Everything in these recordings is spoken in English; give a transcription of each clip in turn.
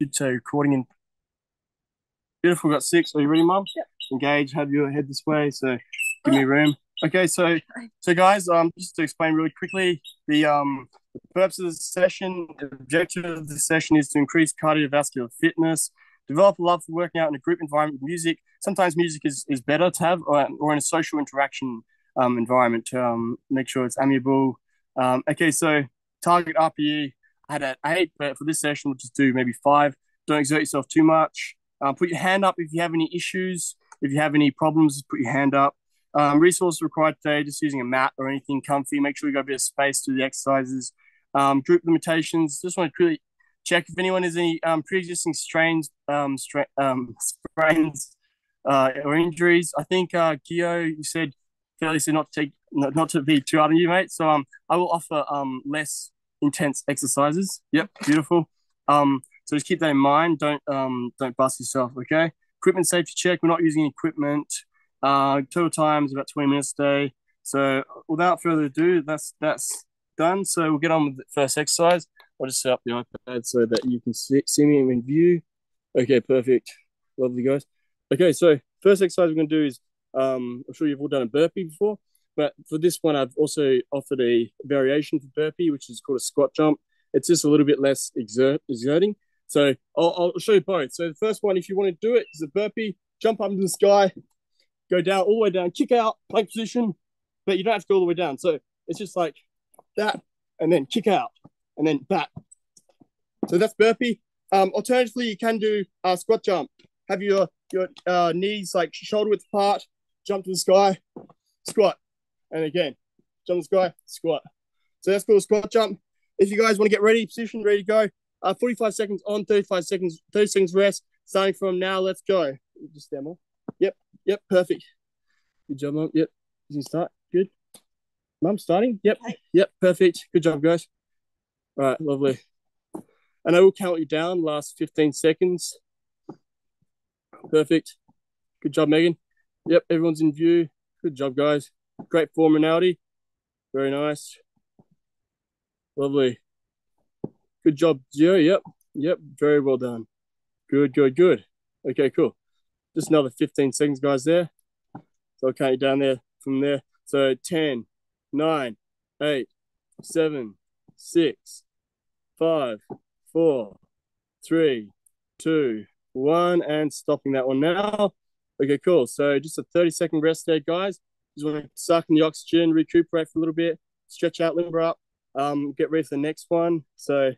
Good, so recording in. Beautiful, got six. Are you ready, Mum? Yep. Engage, have your head this way, so give me room. Okay, so so guys, um, just to explain really quickly, the um the purpose of the session, the objective of the session is to increase cardiovascular fitness, develop a love for working out in a group environment with music. Sometimes music is, is better to have, or, or in a social interaction um, environment to um, make sure it's amiable. Um, okay, so target RPE I had at eight, but for this session, we'll just do maybe five. Don't exert yourself too much. Um, put your hand up if you have any issues. If you have any problems, put your hand up. Um, resources required today, just using a mat or anything comfy. Make sure you got a bit of space to the exercises. Um, group limitations. Just want to really check if anyone has any um, pre-existing strains, um, stra- um, sprains, uh, or injuries. I think uh, Gio, you said fairly said not to take not, not to be too hard on you, mate. So um, I will offer um less intense exercises. Yep, beautiful. Um, so just keep that in mind. Don't um don't bust yourself. Okay. Equipment safety check. We're not using equipment. Uh, total time is about twenty minutes a day. So without further ado, that's that's done. So we'll get on with the first exercise. I'll just set up the iPad so that you can see, see me in view. Okay, perfect. Lovely, guys. Okay, so first exercise we're to do is, um, I'm sure you've all done a burpee before, but for this one, I've also offered a variation for burpee, which is called a squat jump. It's just a little bit less exert, exerting. So I'll, I'll show you both. So the first one, if you want to do it, is a burpee, jump up into the sky, go down all the way down, kick out, plank position, but you don't have to go all the way down. So it's just like that, and then kick out, and then back. So that's burpee. Um, alternatively, you can do a squat jump. Have your your uh, knees like shoulder width apart, jump to the sky, squat, and again, jump the sky, squat. So that's called a squat jump. If you guys want to get ready, position, ready to go, uh, 45 seconds on, 35 seconds, 30 seconds rest. Starting from now, let's go. Just demo. Yep, yep, perfect. Good job, mom. Yep. You start. Good. Mum, starting. Yep, yep, perfect. Good job, guys. All right, lovely. And I will count you down. Last 15 seconds. Perfect. Good job, Megan. Yep, everyone's in view. Good job, guys. Great form and Very nice. Lovely. Good job, Gio. Yep. Yep. Very well done. Good, good, good. Okay, cool. Just another 15 seconds, guys, there. So I'll count you down there from there. So 10, 9, 8, 7, 6, 5, 4, 3, 2, 1, and stopping that one now. Okay, cool. So just a 30 second rest there, guys. Just want to suck in the oxygen, recuperate for a little bit, stretch out, limber up, um, get ready for the next one. So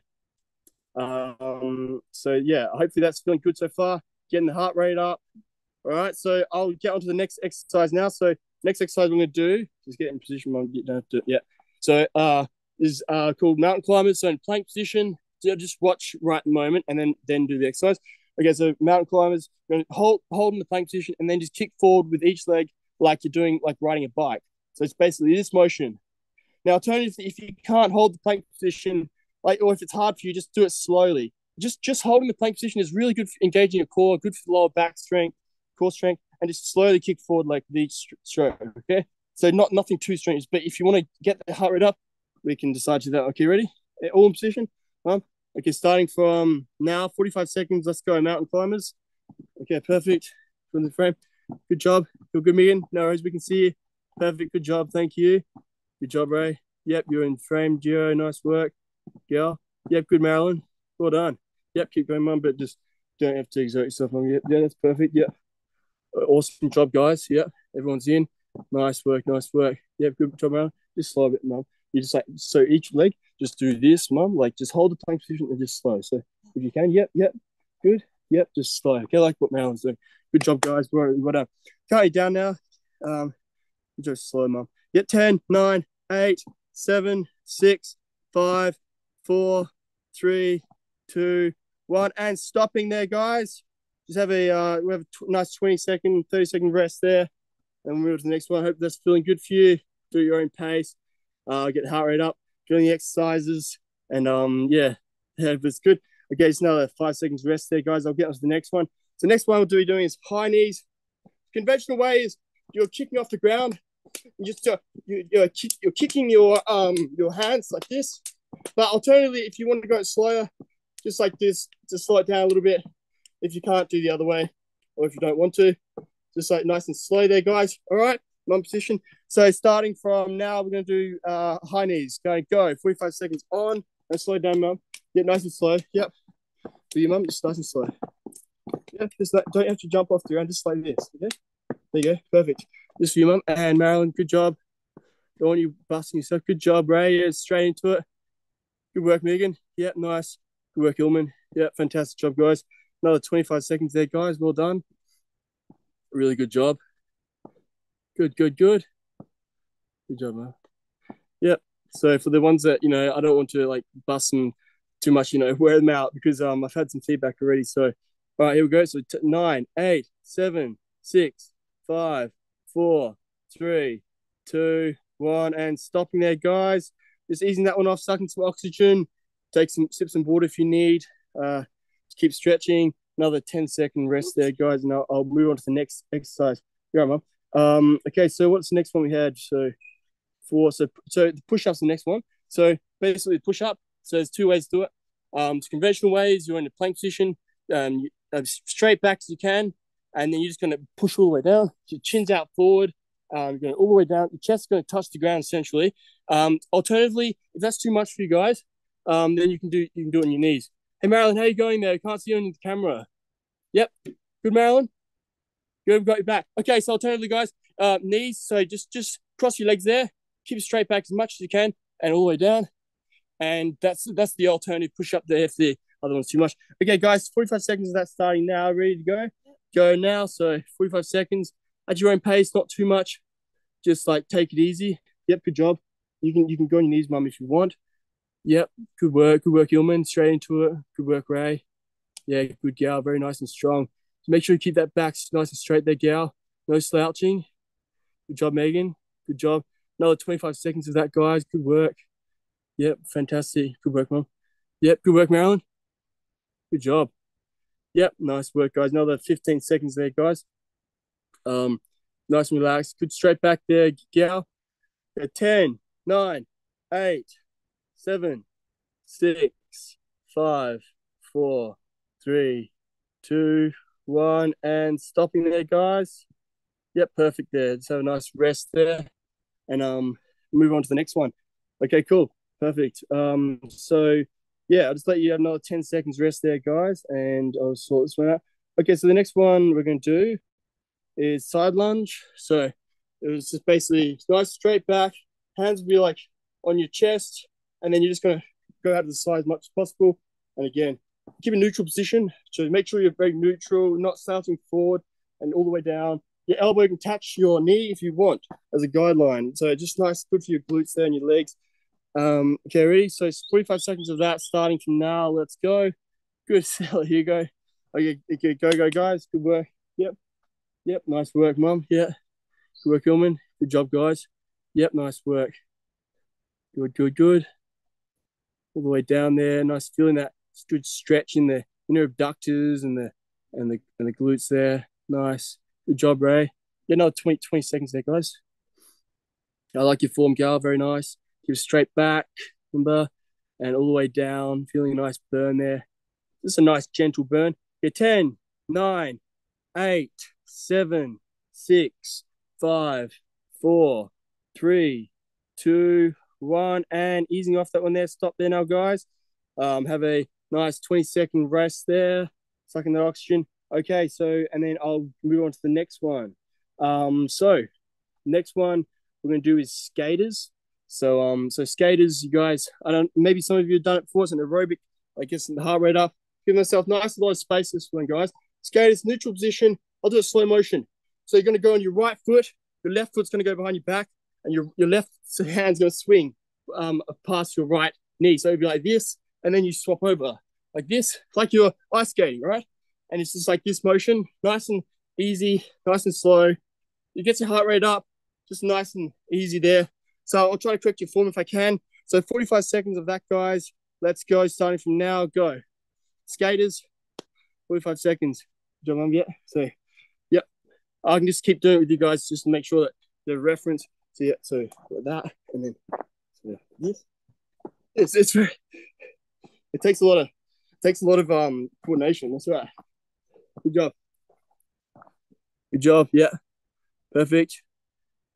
um, so yeah, hopefully that's feeling good so far. Getting the heart rate up. All right, so I'll get on to the next exercise now. So next exercise we're gonna do, just get in position, Mom, get down to yeah. So uh is uh called mountain climbers. So in plank position, just watch right moment and then then do the exercise. Okay, so mountain climbers, hold hold in the plank position and then just kick forward with each leg like you're doing like riding a bike. So it's basically this motion. Now, alternatively, if you can't hold the plank position like, or if it's hard for you, just do it slowly. Just just holding the plank position is really good for engaging your core, good for the lower back strength, core strength, and just slowly kick forward like the stroke. Okay, so not nothing too strenuous, but if you want to get the heart rate up, we can decide to that. Okay, ready? All in position. Um, okay, starting from now, 45 seconds. Let's go, mountain climbers. Okay, perfect. From the frame. Good job. Feel good, Megan. No worries. We can see you. Perfect. Good job. Thank you. Good job, Ray. Yep, you're in frame, Gio. Nice work girl. Yep, good, Marilyn. Well done. Yep, keep going, mum, but just don't have to exert yourself on Yep, yeah, that's perfect. Yep. Uh, awesome job, guys. Yep, everyone's in. Nice work, nice work. Yep, good job, Marilyn. Just slow a bit, mum. You just like, so each leg, just do this, mum. Like, just hold the plank position and just slow. So if you can, yep, yep, good. Yep, just slow. Okay, like what Marilyn's doing. Good job, guys. Well, well done. Count you down now. Um, just slow, mum. Yep, 10, 9, 8, 7, 6, 5, four, three, two, one, and stopping there, guys. Just have a uh, we have a nice 20 second, 30 second rest there, and we'll move to the next one. Hope that's feeling good for you. Do your own pace. Uh, get heart rate up, doing the exercises, and um, yeah, yeah, it's good. Okay, just another five seconds rest there, guys. I'll get on to the next one. So next one we'll do doing is high knees. Conventional way is you're kicking off the ground. You just uh, you, you're, you're kicking your um your hands like this but alternatively, if you want to go slower, just like this. Just slow it down a little bit. If you can't do the other way, or if you don't want to, just like nice and slow there, guys. All right, mum position. So starting from now, we're gonna do uh, high knees. Going go. Forty-five seconds on. And slow down, mum. Get nice and slow. Yep. Do your mum just nice and slow. Yeah, just don't have to jump off the ground, just like this. Okay. There you go. Perfect. Just for you, mum. And Marilyn, good job. On, you busting yourself. Good job, Ray. Yeah, straight into it. Good work, Megan. Yeah, nice. Good work, Ilman. Yeah, fantastic job, guys. Another 25 seconds there, guys. Well done. Really good job. Good, good, good. Good job, man. Yep. So for the ones that, you know, I don't want to like bust them too much, you know, wear them out because um I've had some feedback already. So all right, here we go. So t- nine, eight, seven, six, five, four, three, two, one, and stopping there, guys. Just easing that one off, sucking some oxygen. Take some sip some water if you need. Uh, keep stretching. Another 10 second rest there, guys, and I'll, I'll move on to the next exercise. Yeah, mum. Um, okay, so what's the next one we had? So four. So so the push up's the next one. So basically push up. So there's two ways to do it. Um, conventional ways, you're in a plank position, um, as straight back as you can, and then you're just going to push all the way down. Your chin's out forward. Um, you're going all the way down. Your chest's going to touch the ground essentially. Um, alternatively, if that's too much for you guys, um, then you can do you can do it on your knees. Hey Marilyn, how you going there? I can't see you on the camera. Yep, good Marilyn. Good, got your back. Okay, so alternatively, guys, uh, knees. So just just cross your legs there. Keep it straight back as much as you can, and all the way down. And that's that's the alternative push up there if the other one's too much. Okay, guys, 45 seconds of that starting now. Ready to go? Go now. So 45 seconds at your own pace, not too much. Just like take it easy. Yep, good job. You can you can go on your knees, mum, if you want. Yep, good work, good work, Ilman. Straight into it. Good work, Ray. Yeah, good gal, very nice and strong. So make sure you keep that back nice and straight there, gal. No slouching. Good job, Megan. Good job. Another 25 seconds of that, guys. Good work. Yep, fantastic. Good work, mum. Yep, good work, Marilyn. Good job. Yep, nice work, guys. Another 15 seconds there, guys. Um, nice and relaxed. Good straight back there, gal. 10, 9, 8, 7, 6, 5, 4, 3, 2, 1. And stopping there, guys. Yep, perfect there. Just have a nice rest there. And um move on to the next one. Okay, cool. Perfect. Um, so yeah, I'll just let you have another 10 seconds rest there, guys, and I'll sort this one out. Okay, so the next one we're gonna do is side lunge. So it was just basically nice straight back, hands will be like on your chest, and then you're just gonna go out to the side as much as possible. And again, keep a neutral position. So make sure you're very neutral, not slouching forward and all the way down. Your elbow can touch your knee if you want as a guideline. So just nice, good for your glutes there and your legs. Um, okay, ready? So it's 45 seconds of that starting from now. Let's go. Good, Sally. Here you go. Okay, okay, go, go, guys. Good work. Yep. Yep, nice work, Mum. Yeah. Good work, Ilman. Good job, guys. Yep, nice work. Good, good, good. All the way down there. Nice feeling that good stretch in the inner abductors and the and the and the glutes there. Nice. Good job, Ray. Yeah, another 20, 20 seconds there, guys. I like your form, Gal. Very nice. Keep straight back, remember, and all the way down. Feeling a nice burn there. Just a nice gentle burn. Yeah, 10, 9, 8, seven, six, five, four, three, two, one, and easing off that one there. Stop there now, guys. Um, have a nice 20 second rest there, sucking that oxygen. Okay, so and then I'll move on to the next one. Um, so next one we're gonna do is skaters. So um, so skaters, you guys, I don't maybe some of you have done it before. It's an aerobic, I guess, the heart rate up. Give myself nice a lot of space this one, guys. Skaters, neutral position, I'll do a slow motion. So you're going to go on your right foot, your left foot's going to go behind your back, and your, your left hand's to swing um, past your right knee. So it'll be like this, and then you swap over like this, like you're ice skating, right? And it's just like this motion, nice and easy, nice and slow. You get your heart rate up, just nice and easy there. So I'll try to correct your form if I can. So 45 seconds of that, guys. Let's go, starting from now. Go. Skaters, 45 seconds. John, yeah. So yep. I can just keep doing it with you guys just to make sure that the reference. So yeah, so like that, and then so this. It's it's very. It takes a lot of it takes a lot of um coordination. That's right. Good job. Good job. Yeah. Perfect.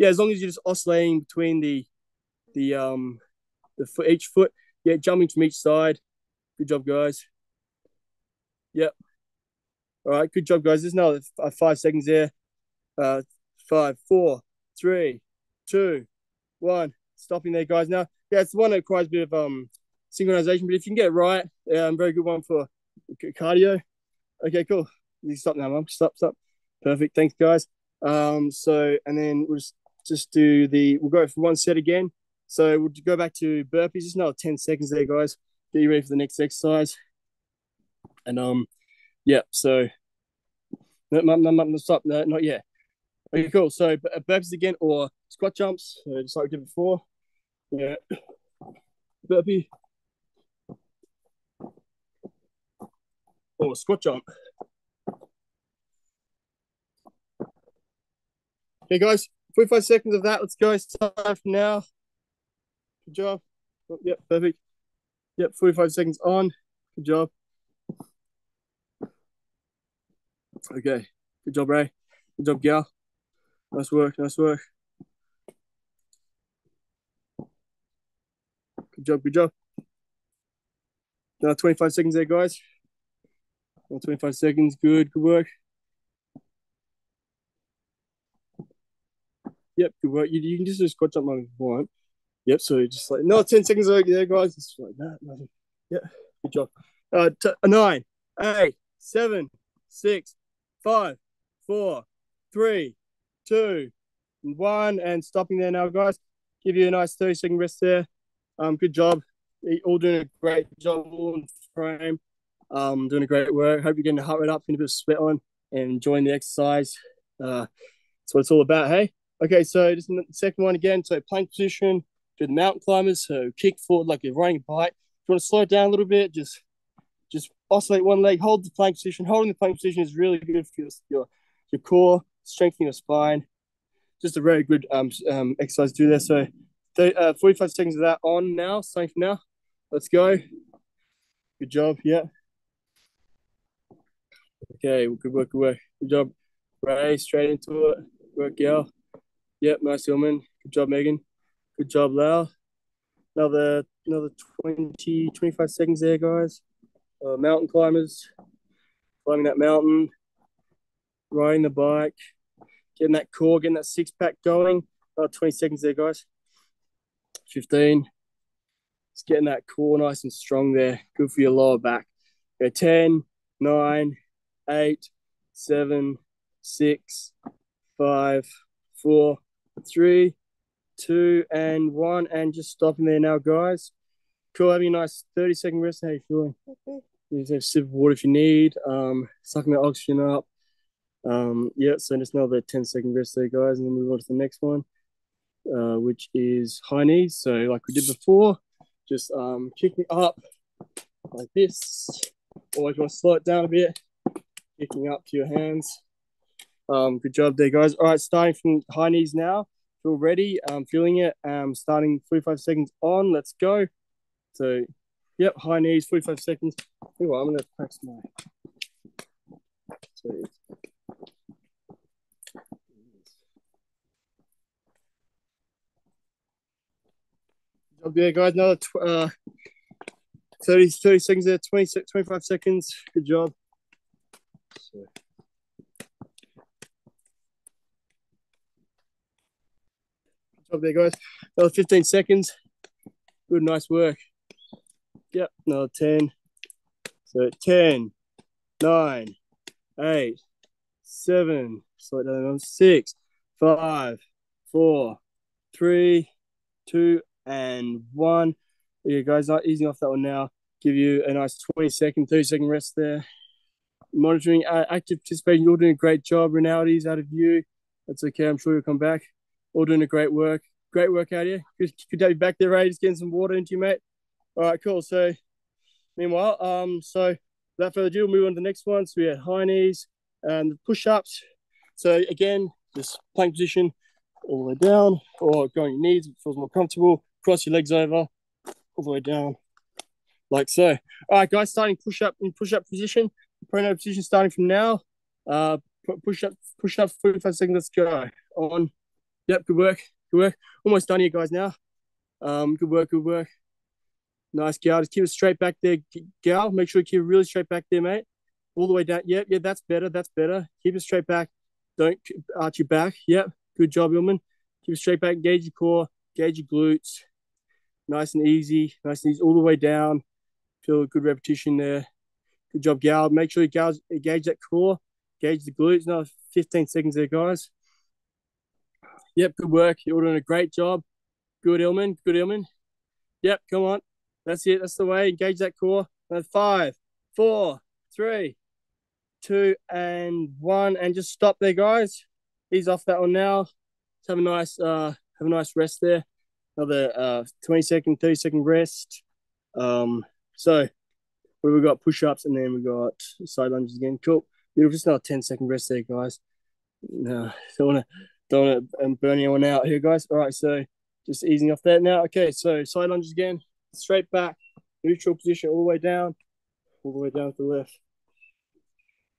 Yeah, as long as you're just oscillating between the the um the foot each foot. Yeah, jumping from each side. Good job, guys. Yep. All right, good job, guys. There's another uh, five seconds there. Uh, five, four, three, two, one. Stopping there, guys. Now, yeah, it's the one that requires a bit of um synchronization, but if you can get it right, um, very good one for cardio. Okay, cool. You stop now, mum. Stop, stop. Perfect. Thanks, guys. Um, so and then we'll just just do the we'll go for one set again. So we'll go back to burpees. Just another 10 seconds there, guys. Get you ready for the next exercise. And um, yeah, so no, no, no, no, stop. No, not yet. Okay, cool. So burpees again or squat jumps, uh, just like we did before. Yeah. Burpee. Or squat jump. Okay, guys, 45 seconds of that. Let's go. Start from now. Good job. Oh, yep, perfect. Yep, 45 seconds on. Good job. Okay. Good job, Ray. Good job, Gal. Nice work. Nice work. Good job. Good job. Now 25 seconds there, guys. Now 25 seconds. Good. Good work. Yep, good work. You, you can just do squat jump if you want. Yep, so just like, no, 10 seconds like there, guys. It's like that. Nothing. Yeah, good job. Uh, t- nine, eight, seven, six, five, four, three, two, one, and stopping there now, guys. Give you a nice 30 second rest there. Um, good job. All doing a great job all in frame. Um, doing a great work. Hope you're getting the heart rate up, getting a bit of sweat on, and enjoying the exercise. Uh, that's what it's all about, hey? Okay, so just the second one again. So plank position, do the mountain climbers. So kick forward like you're riding a bike. If you want to slow it down a little bit, just just oscillate one leg, hold the plank position. Holding the plank position is really good for your your, your core, strengthening your spine. Just a very good um, um exercise to do there. So 30, uh, 45 seconds of that on now, for now. Let's go. Good job. Yeah. Okay, good work, good work. Good job. Ray, straight into it. Work, girl. Yep, nice Hillman. Good job, Megan. Good job, Lau. Another another 20, 25 seconds there, guys. Uh, mountain climbers, climbing that mountain, riding the bike, getting that core, getting that six pack going. About 20 seconds there, guys. 15. It's getting that core nice and strong there. Good for your lower back. Okay, 10, 9, 8, 7, 6, 5, 4, three, two, and one, and just stopping there now, guys. Cool, having a nice 30 second rest. How you feeling? Okay. You just have a sip of water if you need. Um, sucking the oxygen up. Um, yeah, so just another 10 second rest there, guys, and then move on to the next one, uh, which is high knees. So, like we did before, just um, kicking up like this, or if you want to slow it down a bit, kicking up to your hands. Um, good job there, guys. All right, starting from high knees now. Feel ready. I'm feeling it. Um, starting 45 seconds on. Let's go. So, yep, high knees, 45 seconds. Anyway, I'm going to press my. So, job there, guys. Another tw- uh, 30, 30 seconds there, 20, 25 seconds. Good job. So. Job there, guys. Another 15 seconds. Good, nice work. Yep, another 10. So 10, 9, 8, 7, slow down, 6, 5, 4, 3, 2, and 1. Yeah, guys, easing off that one now. Give you a nice 20 second, 30 second rest there. Monitoring uh, active participation. You're doing a great job. Rinaldi's out of you. That's okay. I'm sure you'll come back all doing a great work. Great work out here. Good, good to have you back there, Ray. Just getting some water into you, mate. All right, cool. So, meanwhile, um, so without further ado, we'll move on to the next one. So we had high knees and push-ups. So again, just plank position all the way down, or going your knees if it feels more comfortable. Cross your legs over, all the way down. like so. All right, guys, starting push up in push up position, pronator position starting from now. Uh, push up, push up, 45 seconds. Let's go. On. Yep, good work. Good work. Almost done here, guys, now. Um, good work, good work. Nice, Gal. Just keep it straight back there, Gal. Make sure you keep it really straight back there, mate. All the way down. Yep, yeah, that's better. That's better. Keep it straight back. Don't arch your back. Yep. Good job, Ilman. Keep it straight back. Engage your core. Engage your glutes. Nice and easy. Nice and easy. All the way down. Feel a good repetition there. Good job, Gal. Make sure you gauge, engage that core. Engage the glutes. Another 15 seconds there, guys. Yep, good work. You're doing a great job. Good, Illman. Good, Illman. Yep, come on. That's it. That's the way. Engage that core. And five, four, three, two, and one. And just stop there, guys. Ease off that one now. Let's have a nice uh have a nice rest there. Another uh 20 second, 30 second rest. Um so where we got push-ups and then we got side lunges again. Cool. Beautiful. Just another 10 second rest there, guys. No, don't wanna don't um, burn anyone out here, guys. All right, so just easing off that now. Okay, so side lunges again straight back, neutral position all the way down, all the way down to the left.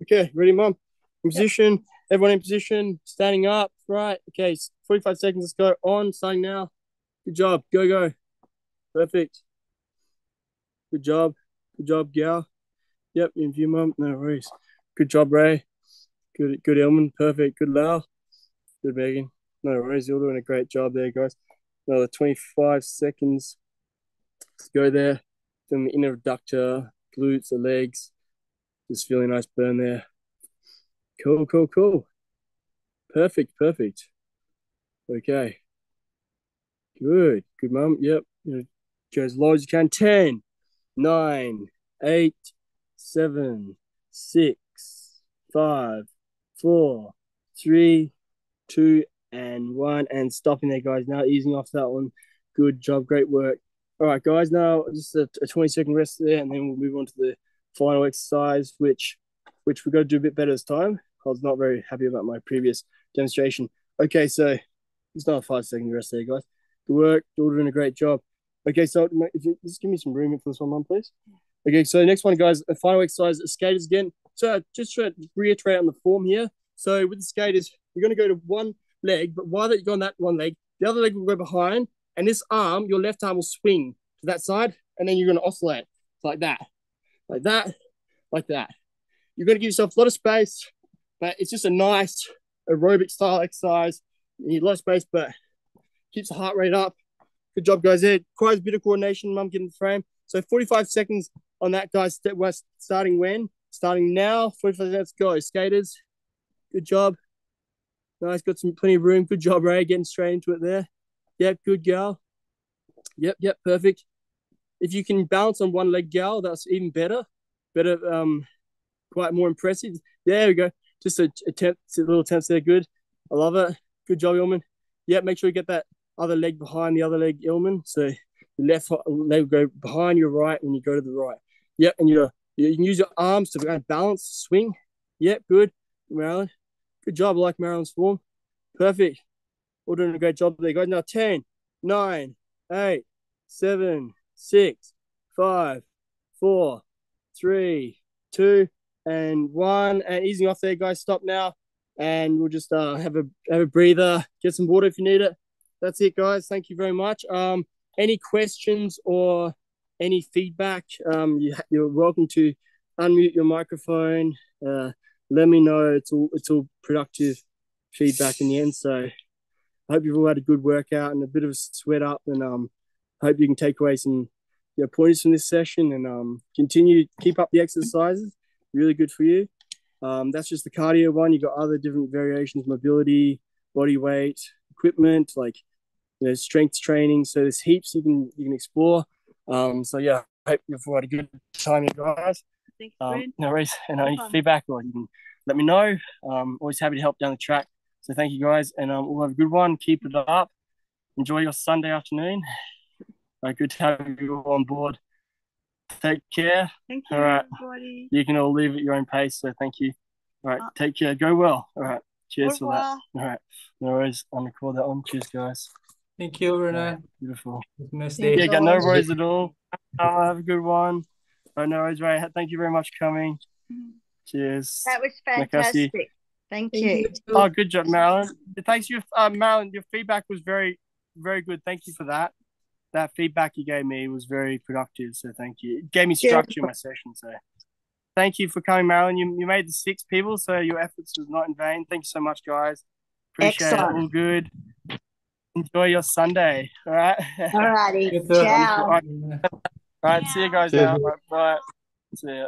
Okay, ready, mom? position, yep. everyone in position, standing up, right? Okay, 45 seconds, let's go on, starting now. Good job, go, go. Perfect. Good job, good job, gal. Yep, in view, mom, no worries. Good job, Ray. Good, good, Elman, perfect. Good, Lau. Good, Megan. No worries, you're doing a great job there, guys. Another 25 seconds. Let's go there. Then the inner abductor, glutes, the legs. Just feeling nice burn there. Cool, cool, cool. Perfect, perfect. Okay. Good, good, mum. Yep. Go as low as you can. 10, 9, 8, 7, 6, 5, 4, 3, 2, and 1. And stopping there, guys. Now easing off that one. Good job. Great work. All right, guys, now just a, a 20 second rest there, and then we'll move on to the final exercise, which which we've got to do a bit better this time. I was not very happy about my previous demonstration. Okay, so it's not a five second rest there, guys. Good work. You're doing a great job. Okay, so if you, just give me some room for this one, please. Okay, so next one, guys, a final exercise, skaters again. So just to reiterate on the form here. So with the skaters, you're going to go to one leg, but while that you're on that one leg, the other leg will go behind, and this arm, your left arm will swing to that side, and then you're going to oscillate like that, like that, like that. You're going to give yourself a lot of space, but it's just a nice aerobic style exercise. You need a lot of space, but keeps the heart rate up. Good job, guys. It requires a bit of coordination. Mum, get in the frame. So 45 seconds on that, guys. We're starting when? Starting now. 45 seconds. Go, skaters. Good job. Nice. Got some plenty of room. Good job, Ray. Getting straight into it there. Yep, good gal. Yep, yep, perfect. If you can bounce on one leg, gal, that's even better. Better, um, quite more impressive. There we go. Just a attempt, a little attempts there. Good. I love it. Good job, Ilman. Yep, make sure you get that other leg behind the other leg, Ilman. So your left leg go behind your right when you go to the right. Yep, and you you can use your arms to kind of balance, swing. Yep, good, Marilyn. Good job. Like Marilyn's form. Perfect. We're doing a great job there, guys. Now 10, 9, 8, 7, 6, 5, 4, 3, 2, and 1. And easing off there, guys. Stop now. And we'll just uh, have a have a breather, get some water if you need it. That's it, guys. Thank you very much. Um, any questions or any feedback, um, you, you're welcome to unmute your microphone. Uh, let me know. It's all it's all productive feedback in the end. So I hope you've all had a good workout and a bit of a sweat up, and um, hope you can take away some you know, pointers from this session and um, continue to keep up the exercises. Really good for you. Um, that's just the cardio one. You got other different variations, mobility, body weight, equipment, like you know, strength training. So there's heaps you can you can explore. Um, so yeah, hope you've had a good time, you guys. Thanks, um, no worries. And any feedback or you can let me know. Um, always happy to help down the track. So thank you guys, and um, we'll have a good one. Keep it up. Enjoy your Sunday afternoon. Uh, good to have you all on board. Take care. Thank you. All right. Everybody. You can all leave at your own pace. So thank you. All right. Uh, take care. Go well. All right. Cheers for that. All right. No worries. I'll call that one. Cheers, guys. Thank you, Renee. Beautiful. Nice day. Yeah, you. got no worries at all. Uh, have a good one. Oh, no worries, Ray. Thank you very much for coming. Cheers. That was fantastic. Thank Thank you. you. Oh, good job, Marilyn. Thanks, you, uh, Marilyn. Your feedback was very, very good. Thank you for that. That feedback you gave me was very productive. So thank you. It gave me structure in my session. So thank you for coming, Marilyn. You, you made the six people, so your efforts was not in vain. Thank you so much, guys. Appreciate Excellent. it. All good. Enjoy your Sunday. All right. All righty. Ciao. All right. See you guys Cheers. now. Bye. Bye. See ya.